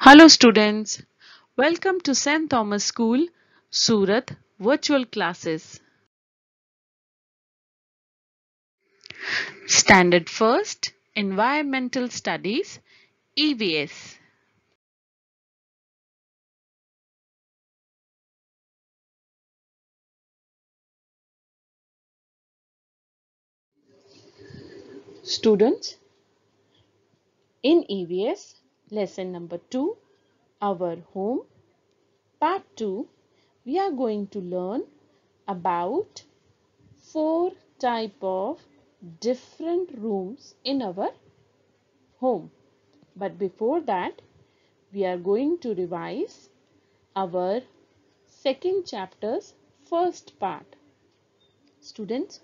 Hello students, welcome to St. Thomas School, Surat Virtual Classes. Standard First Environmental Studies EVS. Students, in EVS lesson number 2, our home, part 2, we are going to learn about four type of different rooms in our home. But before that, we are going to revise our second chapter's first part. Students,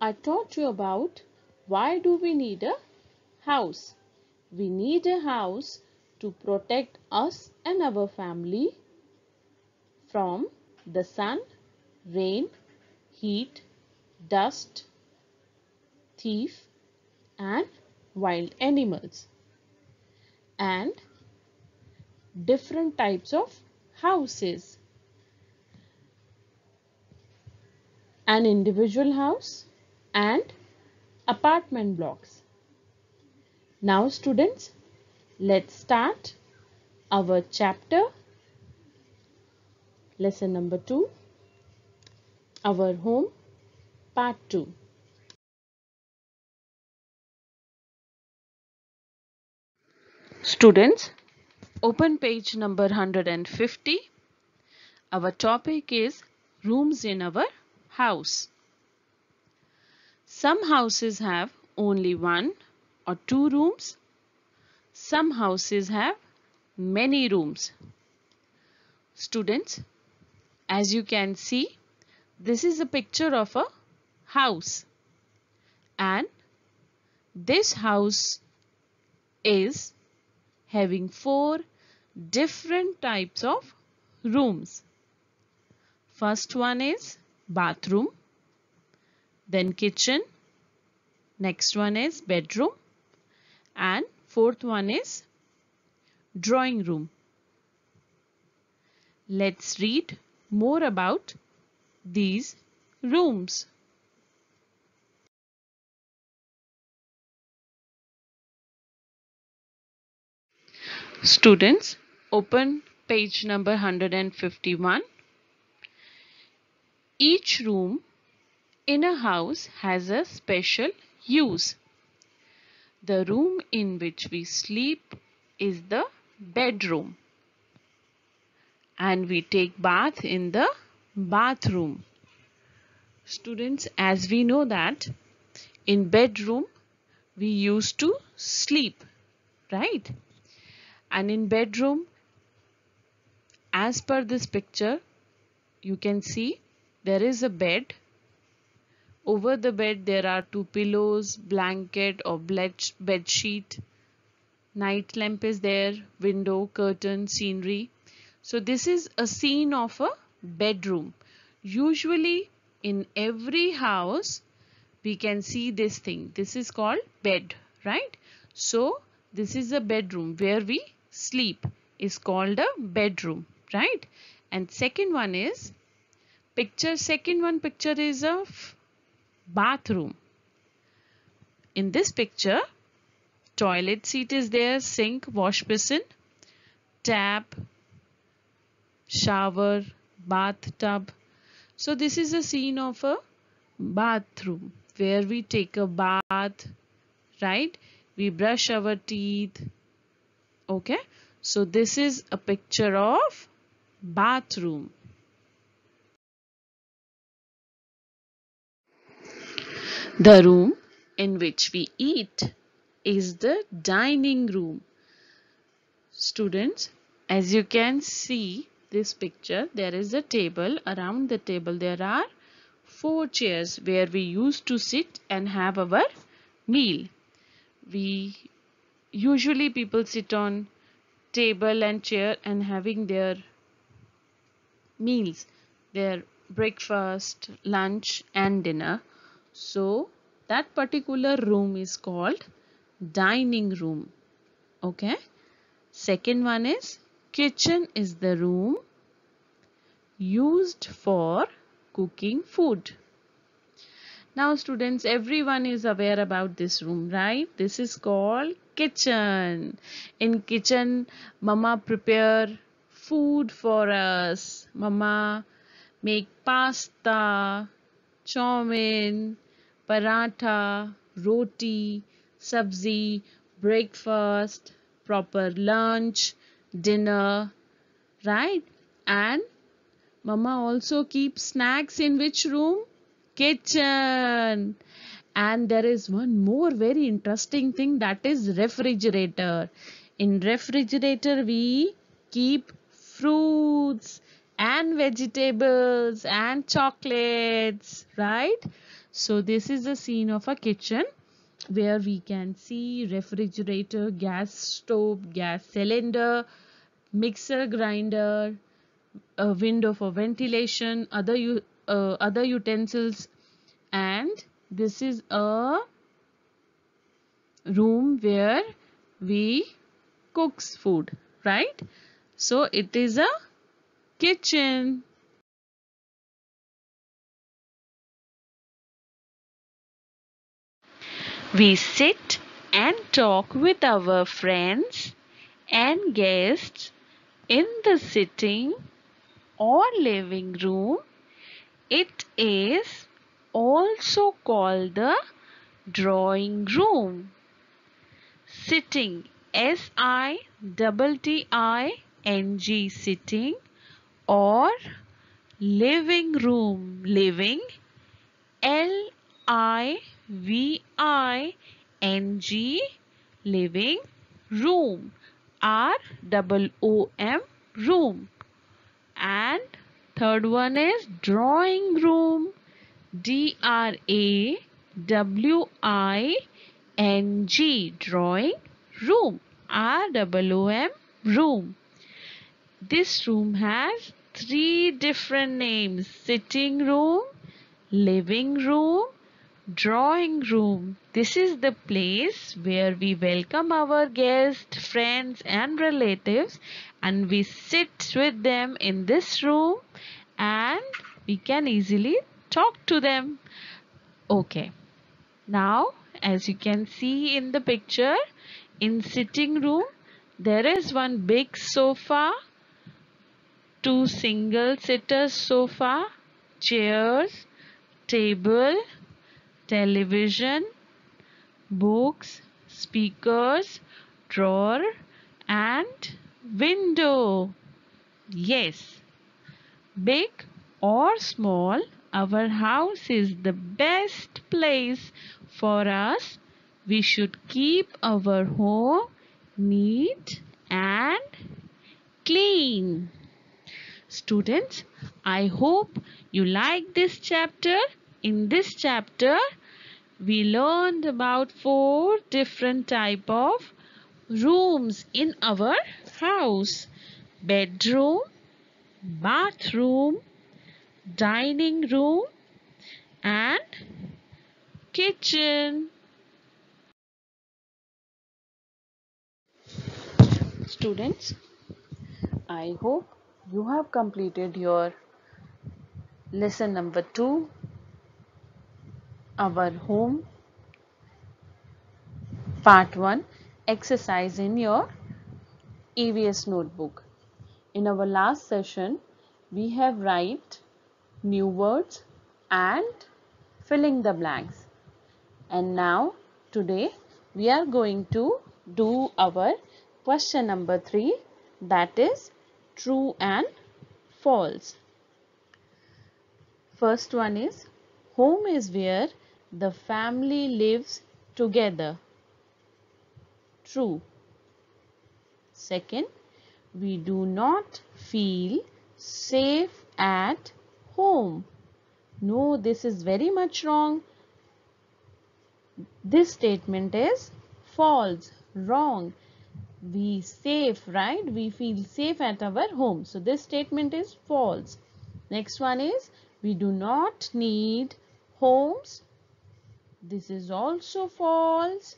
I taught you about why do we need a house. We need a house to protect us and our family from the sun, rain, heat, dust, thief and wild animals and different types of houses. An individual house and apartment blocks. Now students, let's start our chapter lesson number 2 our home part 2 students open page number 150 our topic is rooms in our house. Some houses have only one or two rooms. Some houses have many rooms. Students as you can see this is a picture of a house. And this house is having four different types of rooms. First one is bathroom then kitchen. Next one is bedroom and fourth one is drawing room. Let's read more about these rooms. Students open page number 151 each room in a house has a special use the room in which we sleep is the bedroom. And we take bath in the bathroom. Students as we know that in bedroom we used to sleep right? And in bedroom as per this picture you can see there is a bed over the bed there are two pillows blanket or bed sheet. Night lamp is there window curtain scenery. So this is a scene of a bedroom. Usually in every house we can see this thing. This is called bed right? So this is a bedroom where we sleep. Is called a bedroom right? And second one is picture second one picture is of bathroom. In this picture toilet seat is there sink wash basin tap shower bathtub so this is a scene of a bathroom where we take a bath right? We brush our teeth okay? So this is a picture of bathroom the room in which we eat is the dining room. Students as you can see this picture there is a table. Around the table there are four chairs where we used to sit and have our meal. We usually people sit on table and chair and having their meals their breakfast lunch and dinner so that particular room is called dining room okay Second one is kitchen is the room used for cooking food. Now students, everyone is aware about this room, right? This is called kitchen. In kitchen, mama prepare food for us. Mama make pasta, chowmin, paratha, roti, sabzi, breakfast, proper lunch, dinner, right? And mama also keeps snacks in which room? kitchen and there is one more very interesting thing that is refrigerator in refrigerator we keep fruits and vegetables and chocolates right so this is the scene of a kitchen where we can see refrigerator gas stove gas cylinder mixer grinder a window for ventilation other uh, other utensils. And this is a room where we cooks food right? So it is a kitchen we sit and talk with our friends and guests in the sitting or living room. It is also called the drawing room. Sitting S I T T I N G sitting or living room. Living L I V I N G living room R O O M room and Third one is drawing room. D R A W I N G drawing room. R O O M room. This room has three different names sitting room, living room, drawing room. This is the place where we welcome our guests, friends and relatives and we sit with them in this room and we can easily talk to them. Okay. Now as you can see in the picture in sitting room there is one big sofa two single sitters sofa chairs table television books speakers drawer and window yes Big or small, our house is the best place for us. We should keep our home neat and clean. Students, I hope you like this chapter. In this chapter, we learned about four different type of rooms in our house. Bedroom, bathroom, dining room and kitchen. Students, I hope you have completed your lesson number 2 our home part 1 exercise in your EVS notebook in our last session, we have write new words and filling the blanks. And now today we are going to do our question number 3 that is true and false. First one is home is where the family lives together. True. Second, we do not feel safe at home. No, this is very much wrong. This statement is false, wrong. We safe, right? We feel safe at our home. So this statement is false. Next one is we do not need homes. This is also false.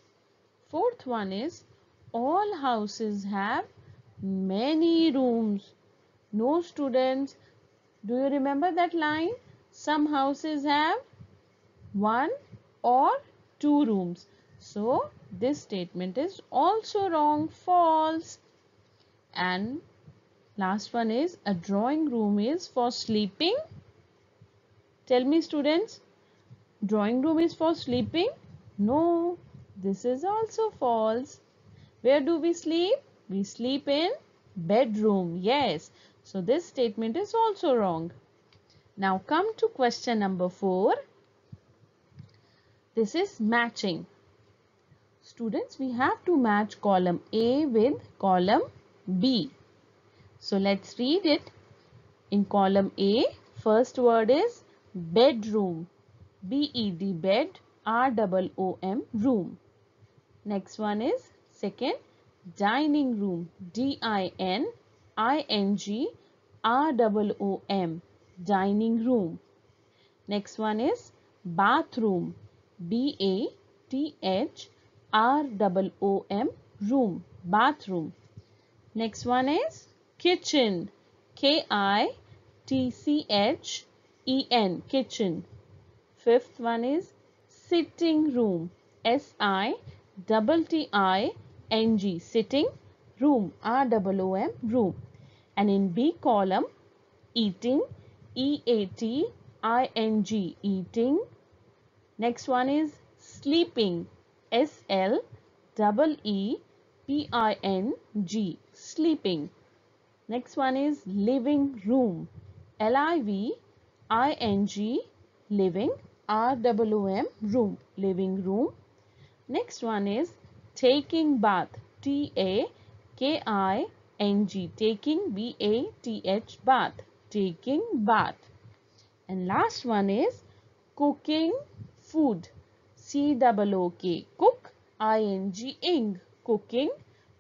Fourth one is all houses have many rooms. No students. Do you remember that line? Some houses have one or two rooms. So this statement is also wrong, false. And last one is a drawing room is for sleeping. Tell me students, drawing room is for sleeping? No, this is also false. Where do we sleep? We sleep in bedroom. Yes. So this statement is also wrong. Now come to question number 4. This is matching. Students, we have to match column A with column B. So let's read it. In column A, first word is bedroom. B-E-D, bed, R-O-O-M, room. Next one is second, dining room. D-I-N-I-N-G, R-O-O-M, dining room. Next one is bathroom. B-A-T-H, R-O-O-M, room, bathroom. Next one is kitchen. K-I-T-C-H-E-N, kitchen. Fifth one is sitting room. S-I-T-T-I-N-G, sitting room. R-O-O-M, room. And in B column, eating. E-A-T-I-N-G, eating. Next one is sleeping. S-L double E P-I-N-G sleeping. Next one is living room. L-I-V-I-N-G, living. R-O-O-M, room, living room. Next one is taking bath. T-A-K-I-N-G, taking B-A-T-H, bath, taking bath. And last one is cooking food. C-O-O-K, cook, I-N-G, ing, cooking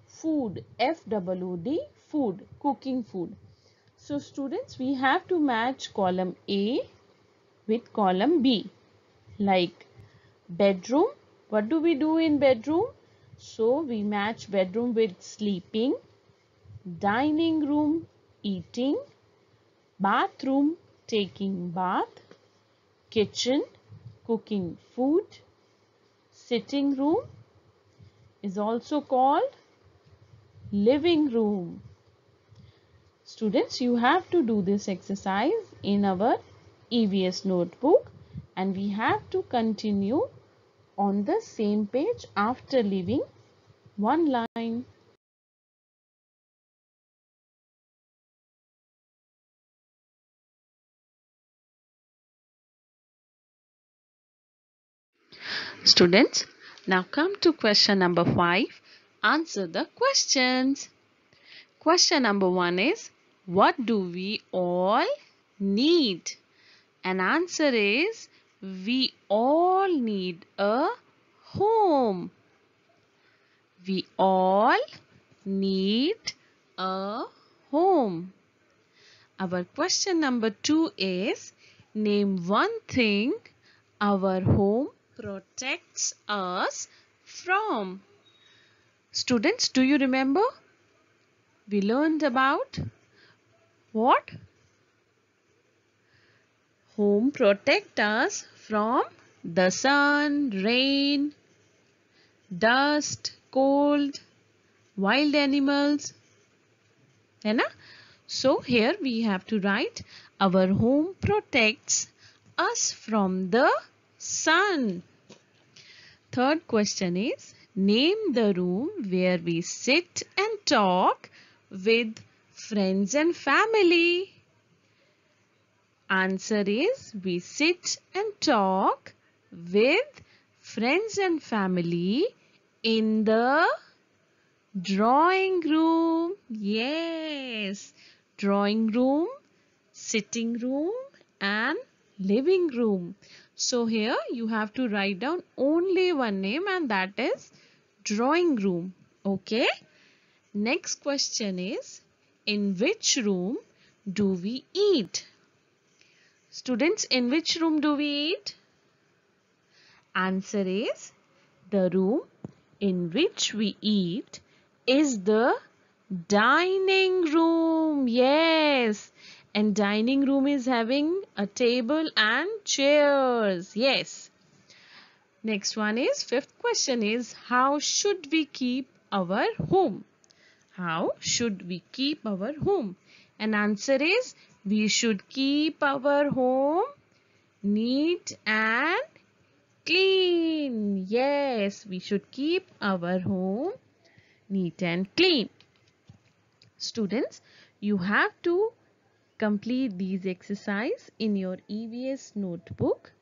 food, F-O-O-D, food, cooking food. So students, we have to match column A with column B. Like bedroom, what do we do in bedroom? So we match bedroom with sleeping, dining room, eating, bathroom, taking bath, kitchen, cooking food, sitting room is also called living room. Students, you have to do this exercise in our EVS notebook and we have to continue on the same page after leaving one line. Students, now come to question number 5. Answer the questions. Question number 1 is What do we all need? And answer is We all need a home. We all need a home. Our question number 2 is Name one thing our home protects us from. Students, do you remember? We learned about what? Home protect us from the sun, rain, dust, cold, wild animals. So here we have to write our home protects us from the sun. Third question is name the room where we sit and talk with friends and family. Answer is we sit and talk with friends and family in the drawing room. Yes, drawing room, sitting room and living room. So here you have to write down only one name and that is drawing room. Okay. Next question is in which room do we eat? Students, in which room do we eat? Answer is the room in which we eat is the Dining room. Yes. And dining room is having a table and chairs. Yes. Next one is fifth question is how should we keep our home? How should we keep our home? And answer is we should keep our home neat and clean. Yes, we should keep our home neat and clean. Students, you have to complete these exercise in your EVS notebook.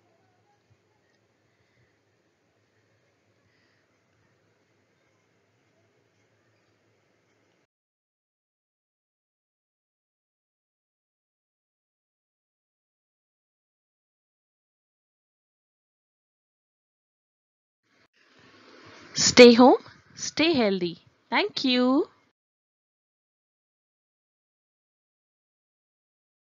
Stay home, stay healthy. Thank you.